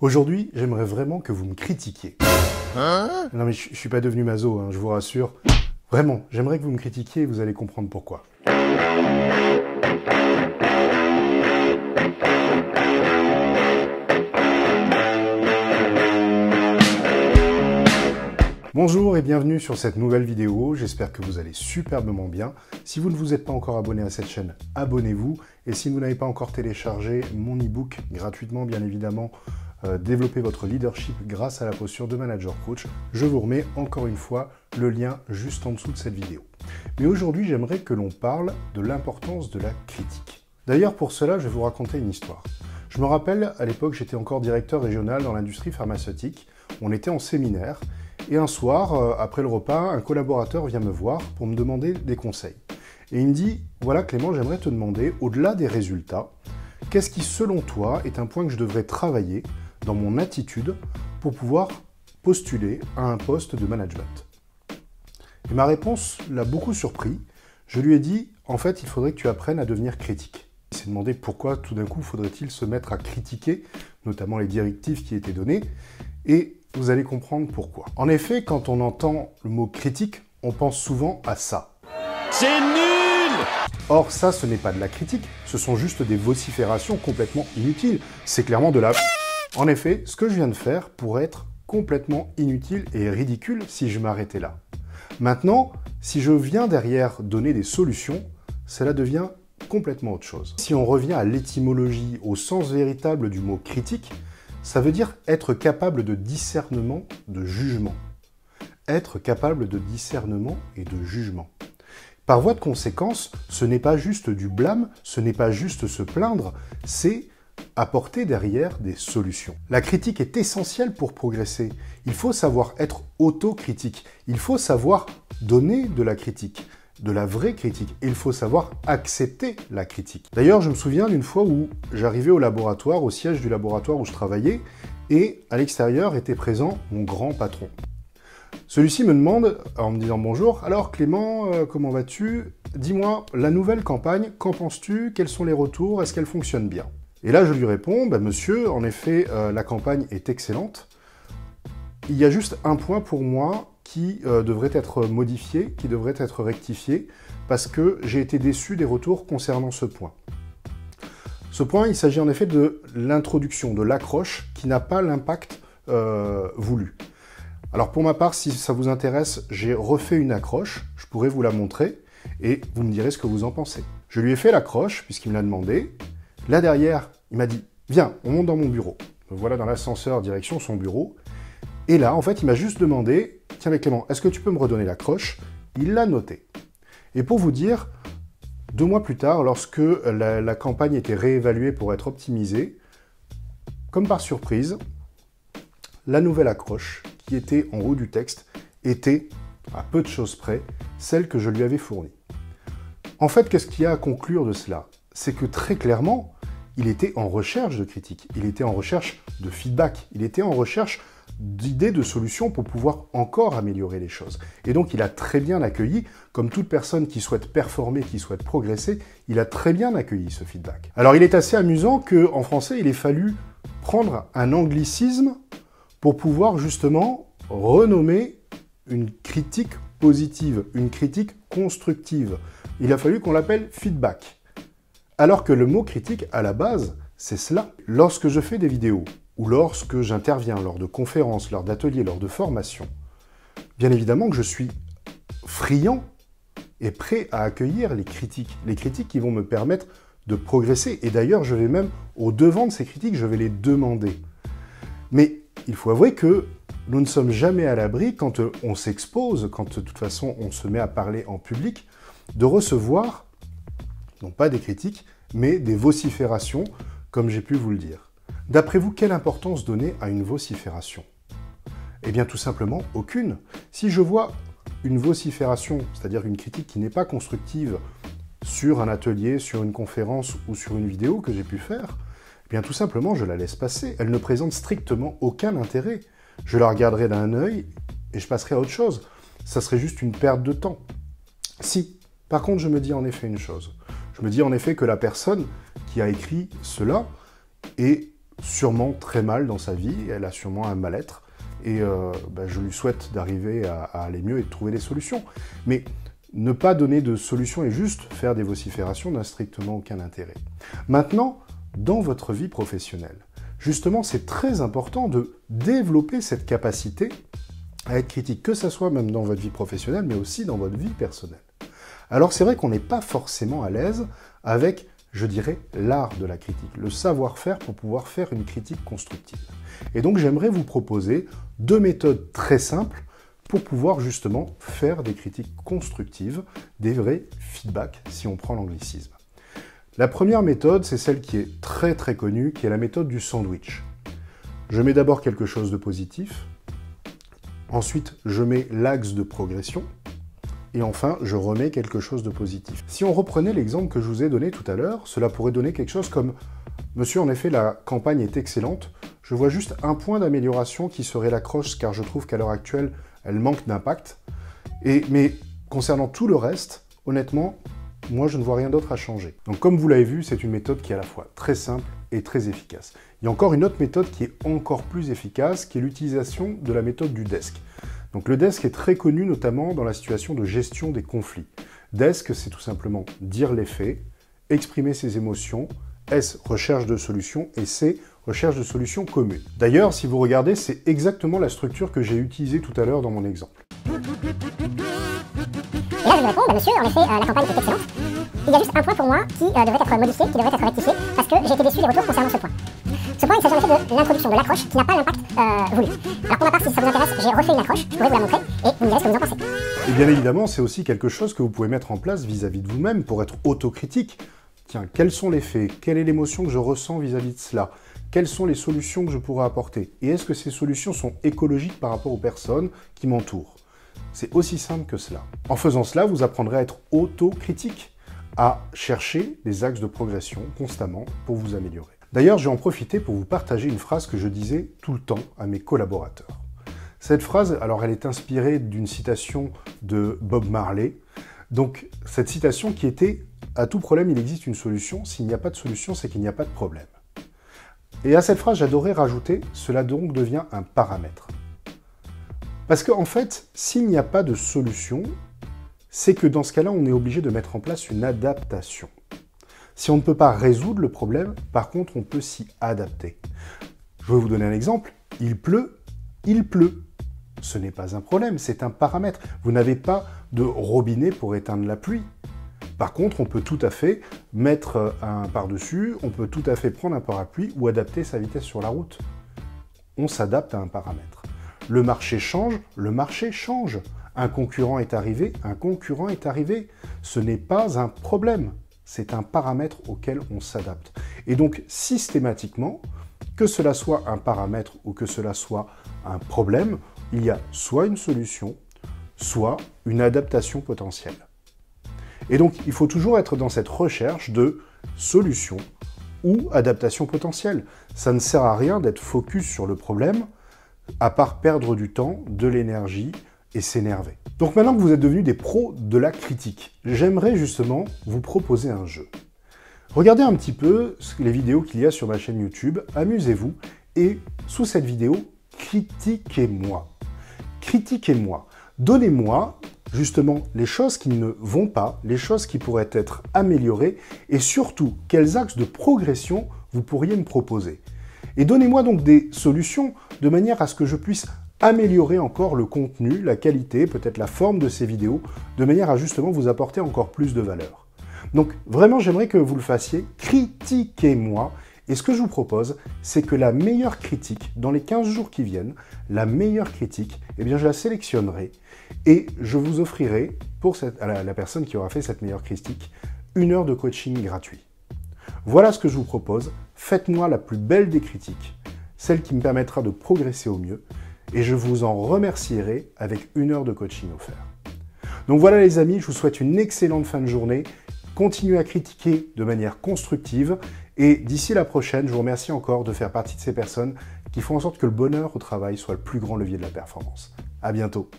Aujourd'hui, j'aimerais vraiment que vous me critiquiez. non mais je, je suis pas devenu maso, hein, je vous rassure. Vraiment, j'aimerais que vous me critiquiez et vous allez comprendre pourquoi. Bonjour et bienvenue sur cette nouvelle vidéo, j'espère que vous allez superbement bien. Si vous ne vous êtes pas encore abonné à cette chaîne, abonnez-vous. Et si vous n'avez pas encore téléchargé mon e-book gratuitement, bien évidemment, développer votre leadership grâce à la posture de manager coach, je vous remets encore une fois le lien juste en dessous de cette vidéo. Mais aujourd'hui, j'aimerais que l'on parle de l'importance de la critique. D'ailleurs, pour cela, je vais vous raconter une histoire. Je me rappelle, à l'époque, j'étais encore directeur régional dans l'industrie pharmaceutique. On était en séminaire et un soir, euh, après le repas, un collaborateur vient me voir pour me demander des conseils. Et il me dit, voilà Clément, j'aimerais te demander, au-delà des résultats, qu'est-ce qui, selon toi, est un point que je devrais travailler dans mon attitude pour pouvoir postuler à un poste de management Et ma réponse l'a beaucoup surpris. Je lui ai dit, en fait, il faudrait que tu apprennes à devenir critique. Il s'est demandé pourquoi tout d'un coup faudrait-il se mettre à critiquer, notamment les directives qui étaient données. Et vous allez comprendre pourquoi. En effet, quand on entend le mot critique, on pense souvent à ça. C'est nul Or, ça, ce n'est pas de la critique, ce sont juste des vociférations complètement inutiles. C'est clairement de la... En effet, ce que je viens de faire pourrait être complètement inutile et ridicule si je m'arrêtais là. Maintenant, si je viens derrière donner des solutions, cela devient complètement autre chose. Si on revient à l'étymologie, au sens véritable du mot critique, ça veut dire être capable de discernement, de jugement. Être capable de discernement et de jugement. Par voie de conséquence, ce n'est pas juste du blâme, ce n'est pas juste se plaindre, c'est apporter derrière des solutions. La critique est essentielle pour progresser. Il faut savoir être autocritique. Il faut savoir donner de la critique de la vraie critique. Et il faut savoir accepter la critique. D'ailleurs, je me souviens d'une fois où j'arrivais au laboratoire, au siège du laboratoire où je travaillais, et à l'extérieur était présent mon grand patron. Celui-ci me demande, en me disant bonjour, alors Clément, euh, comment vas-tu? Dis-moi, la nouvelle campagne, qu'en penses-tu? Quels sont les retours? Est-ce qu'elle fonctionne bien? Et là, je lui réponds, bah, monsieur, en effet, euh, la campagne est excellente. Il y a juste un point pour moi qui euh, devrait être modifié, qui devrait être rectifié, parce que j'ai été déçu des retours concernant ce point. Ce point, il s'agit en effet de l'introduction, de l'accroche, qui n'a pas l'impact euh, voulu. Alors pour ma part, si ça vous intéresse, j'ai refait une accroche, je pourrais vous la montrer, et vous me direz ce que vous en pensez. Je lui ai fait l'accroche, puisqu'il me l'a demandé. Là derrière, il m'a dit, viens, on monte dans mon bureau. voilà dans l'ascenseur direction son bureau. Et là, en fait, il m'a juste demandé, Tiens, mais Clément, est-ce que tu peux me redonner l'accroche Il l'a noté. Et pour vous dire, deux mois plus tard, lorsque la, campagne était réévaluée pour être optimisée, comme par surprise, la nouvelle accroche qui était en haut du texte était, à peu de choses près, celle que je lui avais fournie. En fait, qu'est-ce qu'il y a à conclure de cela? C'est que très clairement, il était en recherche de critique, il était en recherche de feedback, il était en recherche d'idées, de solutions pour pouvoir encore améliorer les choses. Et donc il a très bien accueilli, comme toute personne qui souhaite performer, qui souhaite progresser, il a très bien accueilli ce feedback. Alors il est assez amusant qu'en français, il ait fallu prendre un anglicisme pour pouvoir justement renommer une critique positive, une critique constructive. Il a fallu qu'on l'appelle feedback. Alors que le mot critique, à la base, c'est cela. Lorsque je fais des vidéos, ou lorsque j'interviens lors de conférences, lors d'ateliers, lors de formations, bien évidemment que je suis friand et prêt à accueillir les critiques, les critiques qui vont me permettre de progresser. Et d'ailleurs, je vais même au devant de ces critiques, je vais les demander. Mais il faut avouer que nous ne sommes jamais à l'abri quand on s'expose, quand de toute façon on se met à parler en public, de recevoir, non pas des critiques, mais des vociférations, comme j'ai pu vous le dire. D'après vous, quelle importance donner à une vocifération? Eh bien tout simplement aucune. Si je vois une vocifération, c'est-à-dire une critique qui n'est pas constructive sur un atelier, sur une conférence ou sur une vidéo que j'ai pu faire, eh bien tout simplement je la laisse passer. Elle ne présente strictement aucun intérêt. Je la regarderai d'un œil et je passerai à autre chose. Ça serait juste une perte de temps. Si, par contre, je me dis en effet une chose. Je me dis en effet que la personne qui a écrit cela est sûrement très mal dans sa vie, elle a sûrement un mal-être, et euh, bah, je lui souhaite d'arriver à, à, aller mieux et de trouver des solutions. Mais ne pas donner de solutions et juste faire des vociférations n'a strictement aucun intérêt. Maintenant, dans votre vie professionnelle, justement, c'est très important de développer cette capacité à être critique, que ce soit même dans votre vie professionnelle, mais aussi dans votre vie personnelle. Alors c'est vrai qu'on n'est pas forcément à l'aise avec, je dirais, l'art de la critique, le savoir-faire pour pouvoir faire une critique constructive. Et donc j'aimerais vous proposer deux méthodes très simples pour pouvoir justement faire des critiques constructives, des vrais feedbacks si on prend l'anglicisme. La première méthode, c'est celle qui est très très connue, qui est la méthode du sandwich. Je mets d'abord quelque chose de positif, ensuite je mets l'axe de progression, et enfin, je remets quelque chose de positif. Si on reprenait l'exemple que je vous ai donné tout à l'heure, cela pourrait donner quelque chose comme Monsieur, en effet, la campagne est excellente. Je vois juste un point d'amélioration qui serait l'accroche, car je trouve qu'à l'heure actuelle, elle manque d'impact. Et, mais concernant tout le reste, honnêtement, moi, je ne vois rien d'autre à changer. Donc, comme vous l'avez vu, c'est une méthode qui est à la fois très simple et très efficace. Il y a encore une autre méthode qui est encore plus efficace, qui est l'utilisation de la méthode du desk. Donc le desk est très connu notamment dans la situation de gestion des conflits. Desk, c'est tout simplement dire les faits, exprimer ses émotions, S, recherche de solutions, et C, recherche de solutions communes. D'ailleurs, si vous regardez, c'est exactement la structure que j'ai utilisée tout à l'heure dans mon exemple. Et là, je vous réponds, monsieur, en effet, euh, la campagne est excellente. Il y a juste un point pour moi qui euh, devrait être modifié, qui devrait être rectifié, parce que j'ai été déçu des retours concernant ce point. Il s'agit en de l'introduction de l'accroche qui n'a pas l'impact euh, voulu. Alors pour ma part, si ça vous intéresse, j'ai refait une accroche, je pourrais vous la montrer, et vous me ce que vous en pensez. Et bien évidemment, c'est aussi quelque chose que vous pouvez mettre en place vis-à-vis de vous-même pour être autocritique. Tiens, quels sont les faits? Quelle est l'émotion que je ressens vis-à-vis de cela? Quelles sont les solutions que je pourrais apporter? Et est-ce que ces solutions sont écologiques par rapport aux personnes qui m'entourent? C'est aussi simple que cela. En faisant cela, vous apprendrez à être autocritique, à chercher des axes de progression constamment pour vous améliorer. D'ailleurs, j'ai en profité pour vous partager une phrase que je disais tout le temps à mes collaborateurs. Cette phrase, alors elle est inspirée d'une citation de Bob Marley. Donc cette citation qui était à tout problème il existe une solution, s'il n'y a pas de solution c'est qu'il n'y a pas de problème. Et à cette phrase j'adorais rajouter cela donc devient un paramètre. Parce qu'en en fait, s'il n'y a pas de solution, c'est que dans ce cas-là, on est obligé de mettre en place une adaptation. Si on ne peut pas résoudre le problème, par contre, on peut s'y adapter. Je vais vous donner un exemple. Il pleut, il pleut. Ce n'est pas un problème, c'est un paramètre. Vous n'avez pas de robinet pour éteindre la pluie. Par contre, on peut tout à fait mettre un par-dessus, on peut tout à fait prendre un parapluie ou adapter sa vitesse sur la route. On s'adapte à un paramètre. Le marché change, le marché change. Un concurrent est arrivé, un concurrent est arrivé. Ce n'est pas un problème c'est un paramètre auquel on s'adapte. Et donc systématiquement, que cela soit un paramètre ou que cela soit un problème, il y a soit une solution, soit une adaptation potentielle. Et donc il faut toujours être dans cette recherche de solution ou adaptation potentielle. Ça ne sert à rien d'être focus sur le problème, à part perdre du temps, de l'énergie et s'énerver. Donc maintenant que vous êtes devenus des pros de la critique, j'aimerais justement vous proposer un jeu. Regardez un petit peu les vidéos qu'il y a sur ma chaîne YouTube, amusez-vous, et sous cette vidéo, critiquez-moi. Critiquez-moi. Donnez-moi justement les choses qui ne vont pas, les choses qui pourraient être améliorées, et surtout quels axes de progression vous pourriez me proposer. Et donnez-moi donc des solutions de manière à ce que je puisse améliorer encore le contenu, la qualité, peut-être la forme de ces vidéos, de manière à justement vous apporter encore plus de valeur. Donc vraiment, j'aimerais que vous le fassiez, critiquez-moi. Et ce que je vous propose, c'est que la meilleure critique, dans les 15 jours qui viennent, la meilleure critique, eh bien je la sélectionnerai et je vous offrirai, pour cette, la, la personne qui aura fait cette meilleure critique, une heure de coaching gratuit. Voilà ce que je vous propose. Faites-moi la plus belle des critiques, celle qui me permettra de progresser au mieux et je vous en remercierai avec une heure de coaching offert. Donc voilà les amis, je vous souhaite une excellente fin de journée. Continuez à critiquer de manière constructive et d'ici la prochaine, je vous remercie encore de faire partie de ces personnes qui font en sorte que le bonheur au travail soit le plus grand levier de la performance. À bientôt.